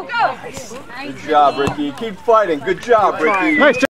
Good job, Ricky. Keep fighting. Good job, Ricky. Nice